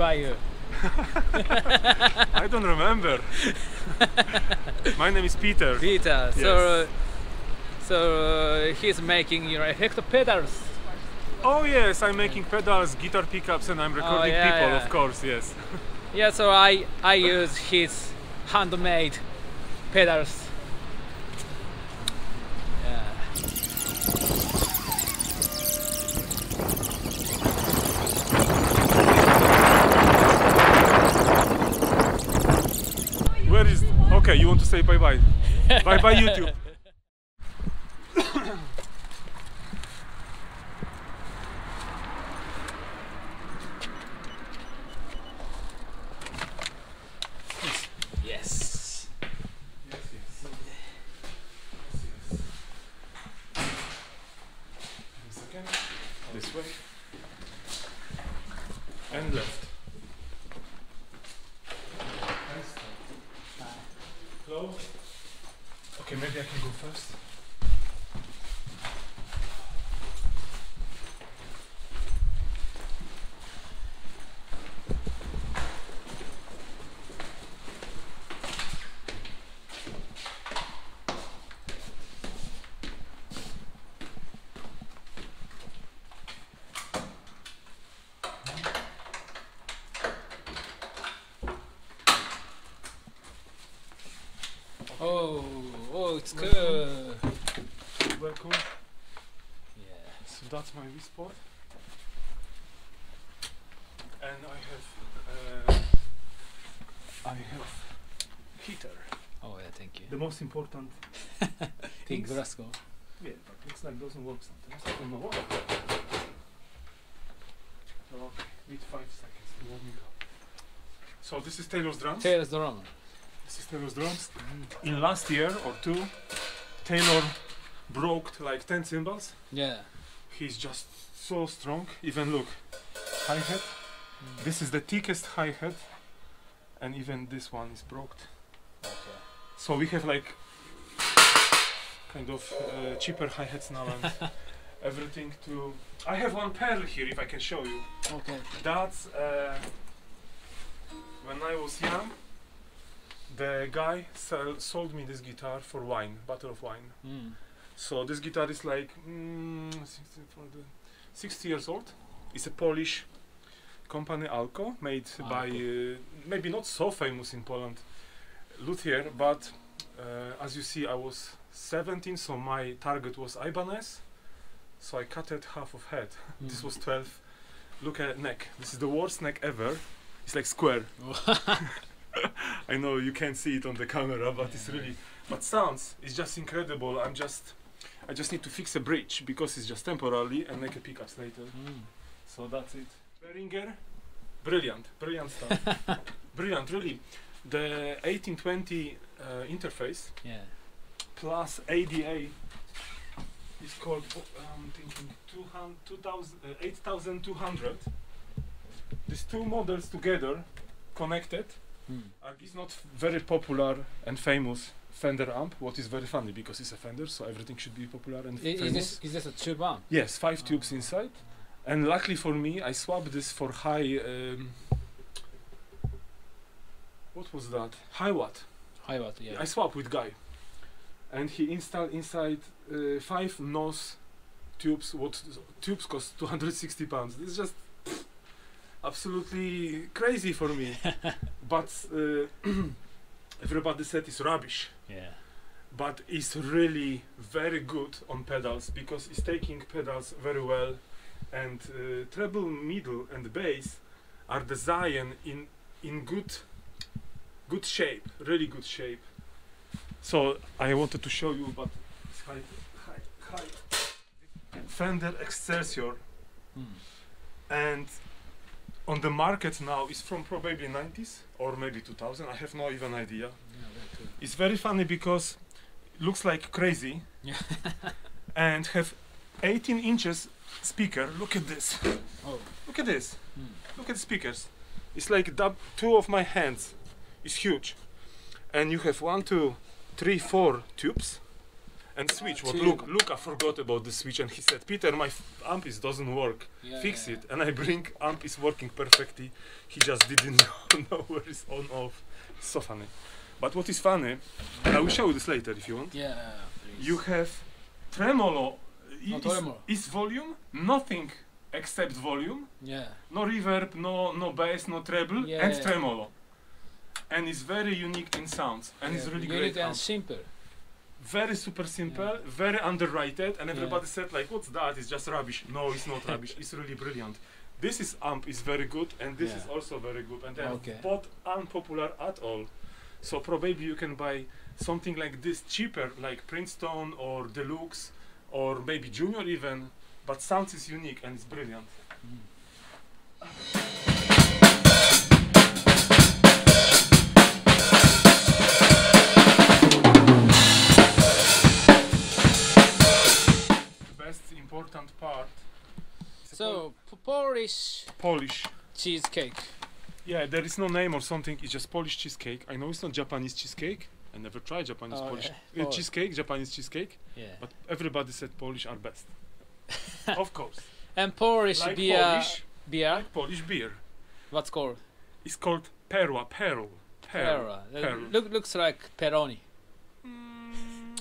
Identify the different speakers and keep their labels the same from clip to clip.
Speaker 1: are you?
Speaker 2: I don't remember. My name is Peter.
Speaker 1: Peter. So, so uh, he's making your effector pedals.
Speaker 2: Oh yes, I'm making pedals, guitar pickups, and I'm recording
Speaker 1: Oh, yeah,
Speaker 2: people,
Speaker 1: yeah.
Speaker 2: of course. Yes.
Speaker 1: Yeah, so I I use his handmade pedals.
Speaker 2: Okay, you want to say bye bye. bye bye YouTube.
Speaker 1: Yes.
Speaker 2: Yes, yes. Second. This way. And left. And stop. Close. Okay, maybe I can go first.
Speaker 1: Oh, oh, it's good.
Speaker 2: Welcome.
Speaker 1: Yeah.
Speaker 2: So that's my spot. And I have uh, I have heater.
Speaker 1: Oh yeah, thank you.
Speaker 2: The most important
Speaker 1: Big
Speaker 2: things.
Speaker 1: Glasgow.
Speaker 2: Yeah, but looks like doesn't work sometimes. I don't know why. Okay, wait five seconds warming up. So this is Taylor's drums.
Speaker 1: Taylor's drum.
Speaker 2: Taylor's drums. In last year or two, Taylor broke like 10 cymbals.
Speaker 1: Yeah.
Speaker 2: He's just so strong. Even look, hi hat. This is the thickest hi hat, and even this one is broke.
Speaker 1: Okay.
Speaker 2: So we have like kind of uh, cheaper hi hats now and everything to. I have one pearl here if I can show you.
Speaker 1: Okay.
Speaker 2: That's uh, when I was young. The guy sell, sold me this guitar for wine, bottle of wine.
Speaker 1: Mm.
Speaker 2: So this guitar is like mm, 60, for the 60 years old. It's a Polish company Alco, made by uh, maybe not so famous in Poland, luthier. But uh, as you see, I was 17, so my target was Ibanez. So I cut it half of head. this
Speaker 1: Mm.
Speaker 2: was 12. Look at neck. This is the worst neck ever. It's like square. I know you can't see it on the camera, but it's really. But sounds is just incredible. I'm just, I just need to fix a bridge because it's just temporarily and make a pickups later.
Speaker 1: Mm.
Speaker 2: So that's it. Behringer, brilliant, brilliant stuff, brilliant, really. The 1820 uh, interface
Speaker 1: Yeah.
Speaker 2: plus ADA is called. I'm thinking 200, 2000, uh, 8200. These two models together, connected,
Speaker 1: Mm.
Speaker 2: are is not very popular and famous Fender amp. What is very funny because it's a Fender, so everything should be popular and
Speaker 1: I- Is
Speaker 2: famous.
Speaker 1: this is this a tube amp?
Speaker 2: Yes, five tubes inside. And luckily for me, I swapped this for high. Um, what was that? Hiwatt.
Speaker 1: High watt. Yeah.
Speaker 2: I swapped with guy, and he installed inside uh, five NOS tubes. What tubes cost 260 pounds? It's just absolutely crazy for me. but uh, everybody said it's rubbish.
Speaker 1: yeah.
Speaker 2: But it's really very good on pedals because it's taking pedals very well, and uh, treble, middle, and bass are designed in in good good shape, really good shape. So I wanted to show you, but it's high, high, high. Fender Excelsior,
Speaker 1: Mm.
Speaker 2: and on the market now is from probably 90s or maybe 2000. I have no even idea.
Speaker 1: Yeah.
Speaker 2: It's very funny because it looks like crazy and have 18 inches speaker. Look at this.
Speaker 1: Oh.
Speaker 2: Look at this.
Speaker 1: Mm.
Speaker 2: Look at the speakers. It's like dub- two of my hands. It's huge. And you have one, two, three, four tubes. And switch. What
Speaker 1: Two.
Speaker 2: Luke, Luca forgot about the switch and he said, Peter, my amp is doesn't work.
Speaker 1: Yeah,
Speaker 2: Fix
Speaker 1: yeah,
Speaker 2: it. And I bring amp is working perfectly. He just didn't know, where it's on off. So funny. But what is funny, and I will show you this later if you want.
Speaker 1: Yeah, please.
Speaker 2: You have tremolo.
Speaker 1: No
Speaker 2: is,
Speaker 1: tremolo.
Speaker 2: is volume nothing except volume.
Speaker 1: Yeah.
Speaker 2: No reverb, no no bass, no treble,
Speaker 1: Yeah,
Speaker 2: and
Speaker 1: yeah.
Speaker 2: tremolo. And it's very unique in sounds, and it's really great.
Speaker 1: and simple.
Speaker 2: Very super simple, very underrated, and everybody said like, "What's that? It's just rubbish." No, it's not rubbish. It's really brilliant. This is amp is very good, and this is also very good, and they're
Speaker 1: Okay.
Speaker 2: both unpopular at all. So probably you can buy something like this cheaper, like Princeton or Deluxe, or maybe Junior even. But sounds is unique and it's brilliant. Best
Speaker 1: Polish
Speaker 2: Polish.
Speaker 1: cheesecake.
Speaker 2: Yeah, there is no name or something. It's just Polish cheesecake. I know it's not Japanese cheesecake. I never tried Japanese
Speaker 1: Oh,
Speaker 2: Polish
Speaker 1: yeah.
Speaker 2: uh,
Speaker 1: Oh.
Speaker 2: cheesecake, Japanese cheesecake.
Speaker 1: Yeah.
Speaker 2: But everybody said Polish are best. of course.
Speaker 1: And Polish
Speaker 2: Like
Speaker 1: beer.
Speaker 2: Polish,
Speaker 1: Beer.
Speaker 2: like Polish beer.
Speaker 1: What's called?
Speaker 2: It's called perła, perl. Perl.
Speaker 1: Look, looks like Peroni.
Speaker 2: Mm,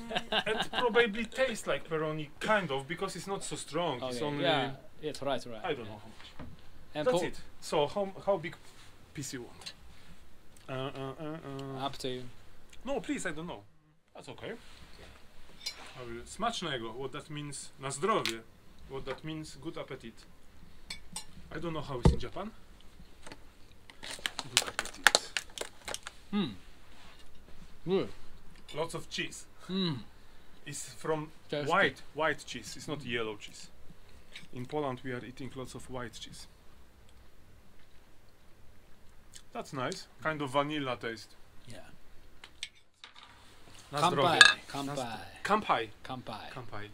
Speaker 2: and probably tastes like Peroni, kind of, because it's not so strong. It's only,
Speaker 1: yeah. Yes, right, right.
Speaker 2: I don't know how much.
Speaker 1: And
Speaker 2: That's it. So how, how big piece you want? Uh, uh, uh, uh.
Speaker 1: Up to you.
Speaker 2: No, please, I don't know. That's okay. I will. Smacznego, what that means, na zdrowie. What that means, good appetit. I don't know how it's in Japan. Good appetit.
Speaker 1: Hmm. Good.
Speaker 2: Lots of cheese.
Speaker 1: Hmm.
Speaker 2: It's from
Speaker 1: Tasty.
Speaker 2: white, white cheese. It's not yellow cheese. In Poland, we are eating lots of white cheese. That's nice. Kind of vanilla taste.
Speaker 1: Yeah.
Speaker 2: Na
Speaker 1: Kampai.
Speaker 2: zdrowie.
Speaker 1: Kampai.
Speaker 2: Kampai.
Speaker 1: Kampai.
Speaker 2: Kampai.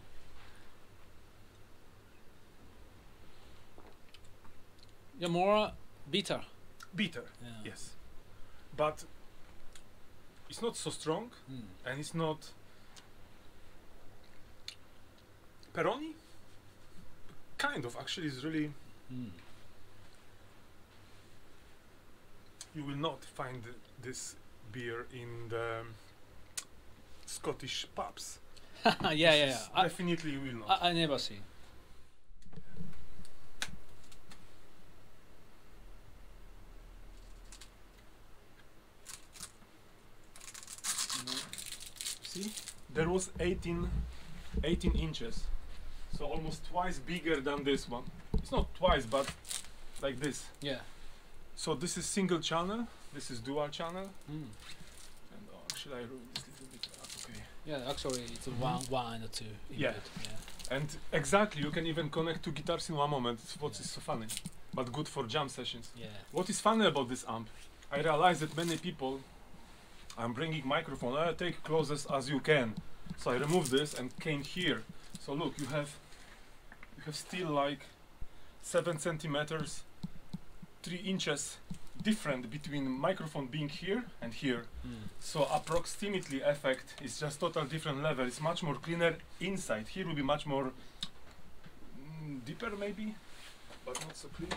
Speaker 1: Yeah, more bitter.
Speaker 2: Bitter.
Speaker 1: Yeah.
Speaker 2: Yes. But it's not so strong
Speaker 1: Hmm.
Speaker 2: and it's not Peroni? Kind of actually is really
Speaker 1: Hmm.
Speaker 2: You will not find this beer in the Scottish pubs.
Speaker 1: yeah, yeah, yeah. I,
Speaker 2: Definitely you will not.
Speaker 1: I, I never see.
Speaker 2: See? There was 18 18 inches. So almost twice bigger than this one. It's not twice but like this.
Speaker 1: Yeah.
Speaker 2: So this is single channel, this is dual channel.
Speaker 1: Hmm.
Speaker 2: And uh, oh, actually I ruined this little bit. That's okay.
Speaker 1: Yeah, actually, it's a hmm. one, one or two.
Speaker 2: Yeah.
Speaker 1: yeah.
Speaker 2: And exactly, you can even connect two guitars in one moment. It's what is so funny, but good for jam sessions.
Speaker 1: Yeah.
Speaker 2: What is funny about this amp? I realize that many people, I'm bringing microphone. I take closest as you can. So I remove this and came here. So look, you have, you have still like seven centimeters, three inches different between microphone being here and here.
Speaker 1: Hmm.
Speaker 2: So approximately effect is just total different level. It's much more cleaner inside. Here will be much more mm, deeper maybe, but not so clean.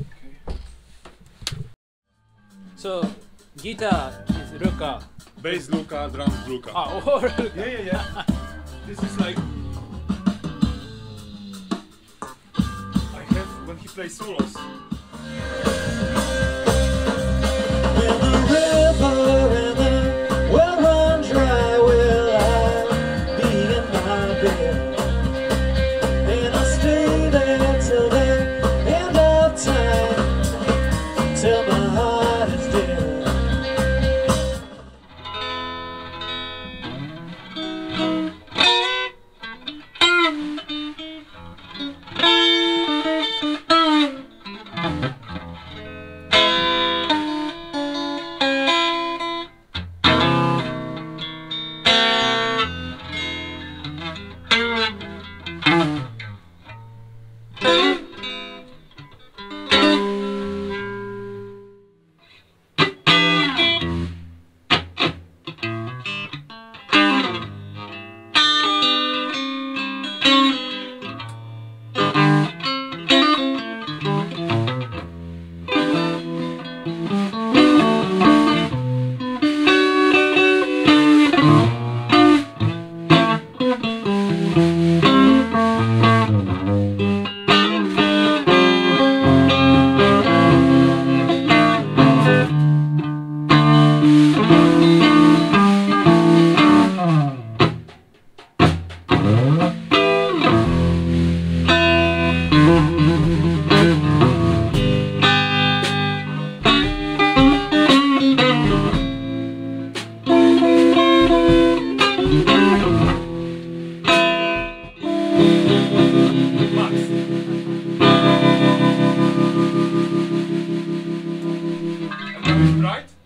Speaker 2: Okay.
Speaker 1: So, guitar is Luca.
Speaker 2: Bass Luca, drums Luca.
Speaker 1: Ah, oh, Luca.
Speaker 2: Yeah, yeah, yeah. this is like plays solos.
Speaker 3: right?